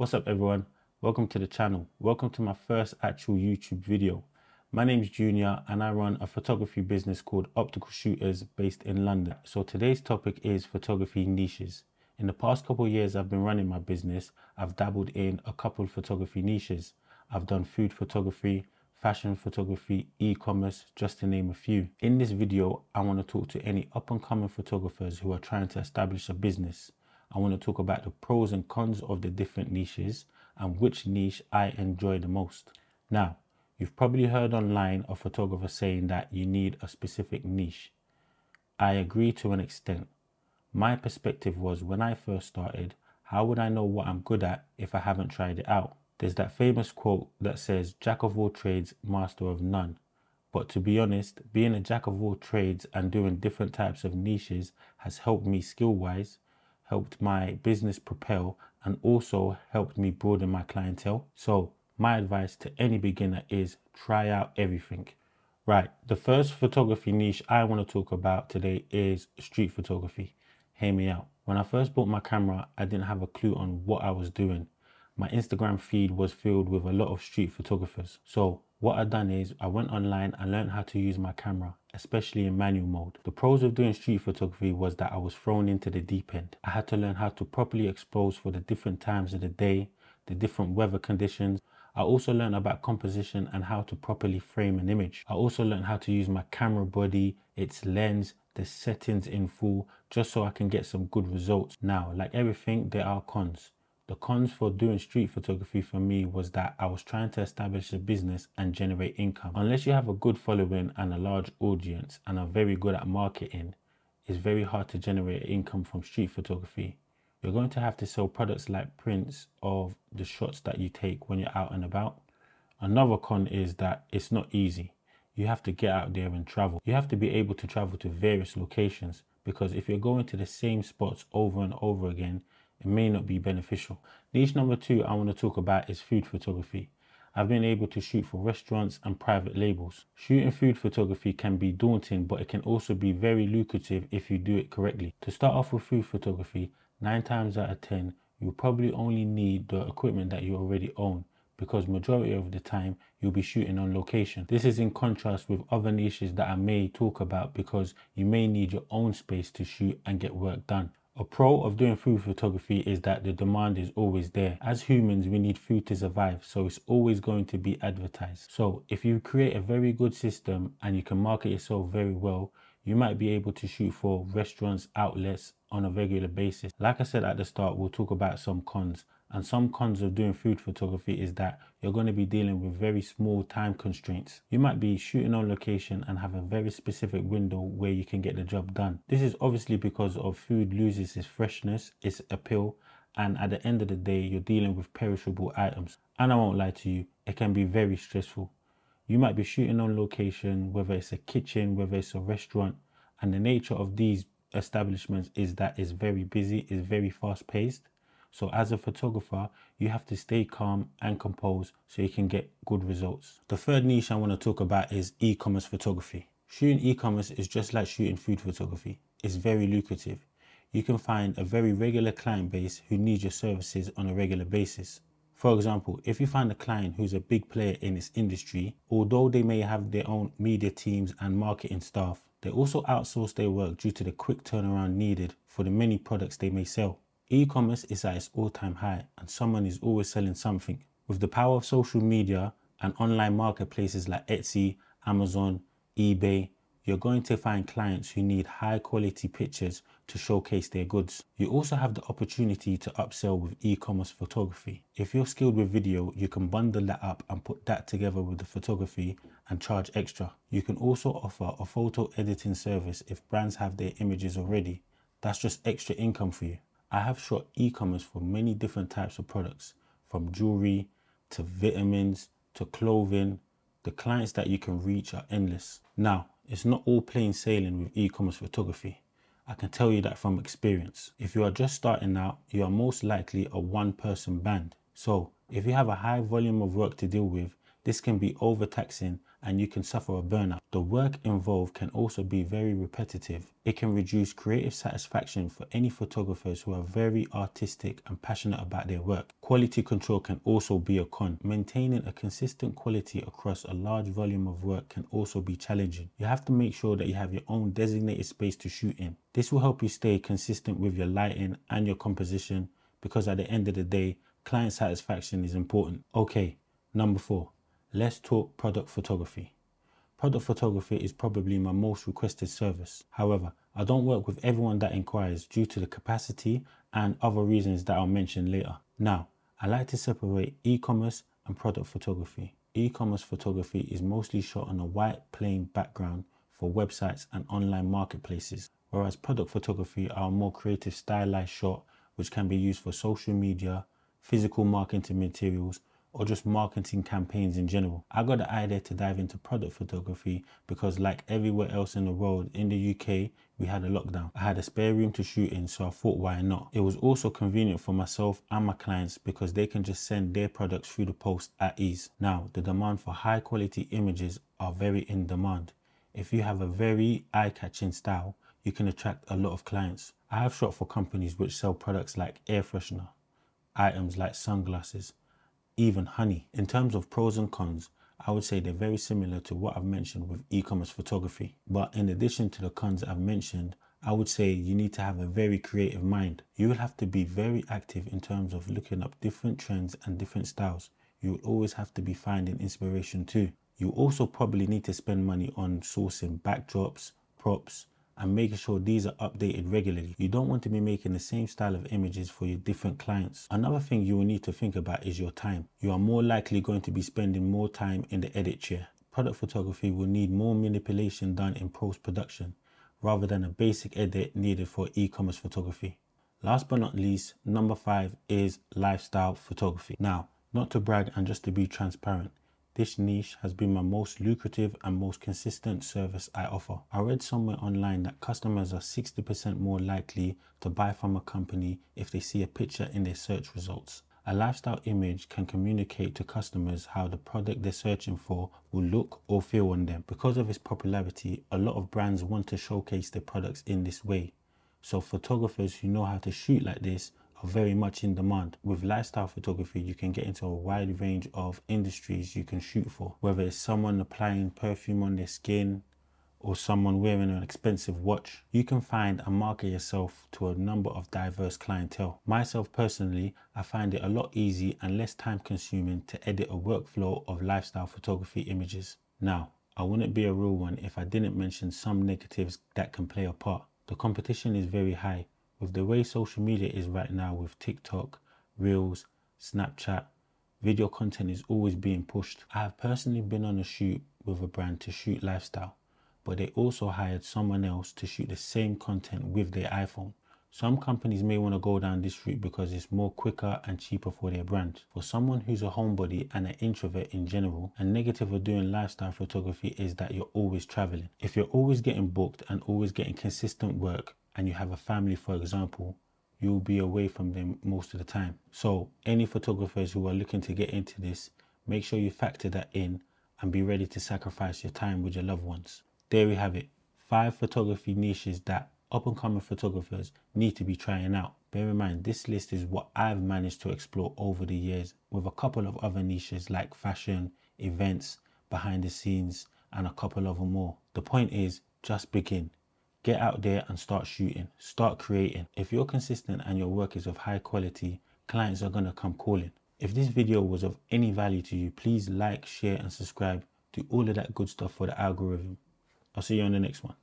What's up everyone? Welcome to the channel. Welcome to my first actual YouTube video. My name is Junior and I run a photography business called Optical Shooters based in London. So today's topic is photography niches. In the past couple years I've been running my business, I've dabbled in a couple of photography niches. I've done food photography, fashion photography, e-commerce, just to name a few. In this video, I want to talk to any up and coming photographers who are trying to establish a business. I want to talk about the pros and cons of the different niches and which niche I enjoy the most. Now, you've probably heard online a photographer saying that you need a specific niche. I agree to an extent. My perspective was when I first started, how would I know what I'm good at if I haven't tried it out? There's that famous quote that says, Jack of all trades, master of none. But to be honest, being a jack of all trades and doing different types of niches has helped me skill wise, helped my business propel, and also helped me broaden my clientele. So, my advice to any beginner is try out everything. Right, the first photography niche I want to talk about today is street photography. Hear me out. When I first bought my camera, I didn't have a clue on what I was doing my Instagram feed was filled with a lot of street photographers. So what I done is I went online and learned how to use my camera, especially in manual mode. The pros of doing street photography was that I was thrown into the deep end. I had to learn how to properly expose for the different times of the day, the different weather conditions. I also learned about composition and how to properly frame an image. I also learned how to use my camera body, its lens, the settings in full, just so I can get some good results. Now, like everything, there are cons. The cons for doing street photography for me was that I was trying to establish a business and generate income. Unless you have a good following and a large audience and are very good at marketing, it's very hard to generate income from street photography. You're going to have to sell products like prints of the shots that you take when you're out and about. Another con is that it's not easy. You have to get out there and travel. You have to be able to travel to various locations because if you're going to the same spots over and over again, it may not be beneficial. Niche number two I want to talk about is food photography. I've been able to shoot for restaurants and private labels. Shooting food photography can be daunting, but it can also be very lucrative if you do it correctly. To start off with food photography, 9 times out of 10, you'll probably only need the equipment that you already own because majority of the time you'll be shooting on location. This is in contrast with other niches that I may talk about because you may need your own space to shoot and get work done. A pro of doing food photography is that the demand is always there. As humans, we need food to survive, so it's always going to be advertised. So if you create a very good system and you can market yourself very well, you might be able to shoot for restaurants, outlets on a regular basis. Like I said at the start, we'll talk about some cons. And some cons of doing food photography is that you're going to be dealing with very small time constraints. You might be shooting on location and have a very specific window where you can get the job done. This is obviously because of food loses its freshness, its appeal, and at the end of the day, you're dealing with perishable items. And I won't lie to you, it can be very stressful. You might be shooting on location, whether it's a kitchen, whether it's a restaurant, and the nature of these establishments is that it's very busy, it's very fast paced so as a photographer, you have to stay calm and composed so you can get good results. The third niche I want to talk about is e-commerce photography. Shooting e-commerce is just like shooting food photography. It's very lucrative. You can find a very regular client base who needs your services on a regular basis. For example, if you find a client who's a big player in its industry, although they may have their own media teams and marketing staff, they also outsource their work due to the quick turnaround needed for the many products they may sell. E-commerce is at its all-time high and someone is always selling something. With the power of social media and online marketplaces like Etsy, Amazon, eBay, you're going to find clients who need high quality pictures to showcase their goods. You also have the opportunity to upsell with e-commerce photography. If you're skilled with video, you can bundle that up and put that together with the photography and charge extra. You can also offer a photo editing service if brands have their images already. That's just extra income for you. I have shot e-commerce for many different types of products, from jewelry to vitamins to clothing. The clients that you can reach are endless. Now, it's not all plain sailing with e-commerce photography. I can tell you that from experience. If you are just starting out, you are most likely a one person band. So if you have a high volume of work to deal with, This can be overtaxing and you can suffer a burnout. The work involved can also be very repetitive. It can reduce creative satisfaction for any photographers who are very artistic and passionate about their work. Quality control can also be a con. Maintaining a consistent quality across a large volume of work can also be challenging. You have to make sure that you have your own designated space to shoot in. This will help you stay consistent with your lighting and your composition because at the end of the day, client satisfaction is important. Okay, number four, let's talk product photography. Product photography is probably my most requested service. However, I don't work with everyone that inquires due to the capacity and other reasons that I'll mention later. Now, I like to separate e-commerce and product photography. E-commerce photography is mostly shot on a white plain background for websites and online marketplaces, whereas product photography are a more creative stylized shot which can be used for social media, physical marketing materials, or just marketing campaigns in general. I got the idea to dive into product photography because like everywhere else in the world, in the UK, we had a lockdown. I had a spare room to shoot in, so I thought why not? It was also convenient for myself and my clients because they can just send their products through the post at ease. Now, the demand for high quality images are very in demand. If you have a very eye-catching style, you can attract a lot of clients. I have shot for companies which sell products like air freshener, items like sunglasses, even honey. In terms of pros and cons, I would say they're very similar to what I've mentioned with e-commerce photography. But in addition to the cons I've mentioned, I would say you need to have a very creative mind. You will have to be very active in terms of looking up different trends and different styles. You will always have to be finding inspiration too. You also probably need to spend money on sourcing backdrops, props, and making sure these are updated regularly. You don't want to be making the same style of images for your different clients. Another thing you will need to think about is your time. You are more likely going to be spending more time in the edit chair. Product photography will need more manipulation done in post-production rather than a basic edit needed for e-commerce photography. Last but not least, number five is lifestyle photography. Now, not to brag and just to be transparent, this niche has been my most lucrative and most consistent service I offer. I read somewhere online that customers are 60% more likely to buy from a company if they see a picture in their search results. A lifestyle image can communicate to customers how the product they're searching for will look or feel on them. Because of its popularity, a lot of brands want to showcase their products in this way. So photographers who know how to shoot like this are very much in demand. With lifestyle photography, you can get into a wide range of industries you can shoot for, whether it's someone applying perfume on their skin or someone wearing an expensive watch. You can find and market yourself to a number of diverse clientele. Myself personally, I find it a lot easy and less time consuming to edit a workflow of lifestyle photography images. Now, I wouldn't be a real one if I didn't mention some negatives that can play a part. The competition is very high with the way social media is right now with TikTok, Reels, Snapchat, video content is always being pushed. I have personally been on a shoot with a brand to shoot lifestyle, but they also hired someone else to shoot the same content with their iPhone. Some companies may want to go down this route because it's more quicker and cheaper for their brand. For someone who's a homebody and an introvert in general, a negative of doing lifestyle photography is that you're always traveling. If you're always getting booked and always getting consistent work, and you have a family, for example, you'll be away from them most of the time. So any photographers who are looking to get into this, make sure you factor that in and be ready to sacrifice your time with your loved ones. There we have it. Five photography niches that up and coming photographers need to be trying out. Bear in mind, this list is what I've managed to explore over the years with a couple of other niches like fashion, events, behind the scenes, and a couple of them more. The point is, just begin. Get out there and start shooting, start creating. If you're consistent and your work is of high quality, clients are gonna come calling. If this video was of any value to you, please like, share and subscribe. Do all of that good stuff for the algorithm. I'll see you on the next one.